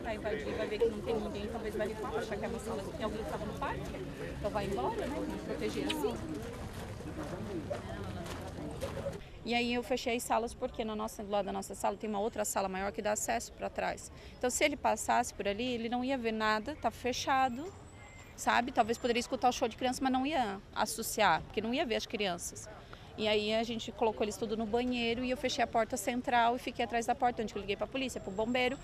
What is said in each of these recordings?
tem ninguém, talvez vai limpar, achar que é que alguém estava no parque. Então vai embora, né? Que proteger assim. E aí eu fechei as salas porque na nossa, do lado da nossa sala tem uma outra sala maior que dá acesso para trás. Então se ele passasse por ali, ele não ia ver nada, tá fechado, sabe? Talvez poderia escutar o show de criança, mas não ia associar, porque não ia ver as crianças. E aí a gente colocou eles tudo no banheiro e eu fechei a porta central e fiquei atrás da porta, onde eu liguei para a polícia, para o bombeiro.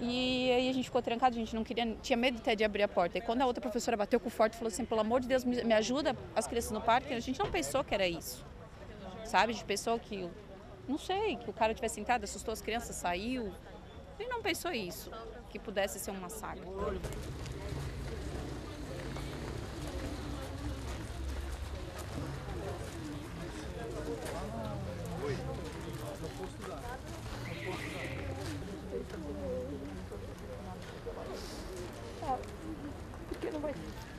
E aí a gente ficou trancado, a gente não queria, tinha medo até de abrir a porta. E quando a outra professora bateu com forte e falou assim, pelo amor de Deus, me ajuda as crianças no parque, a gente não pensou que era isso sabe? De pessoa que, não sei, que o cara tivesse sentado, assustou as crianças, saiu. Ele não pensou isso, que pudesse ser um massacre. Por que não vai?